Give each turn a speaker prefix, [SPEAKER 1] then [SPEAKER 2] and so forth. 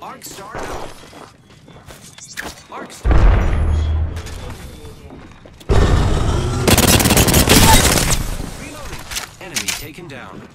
[SPEAKER 1] Arc star out. Arc star out. Reloading. Enemy taken down.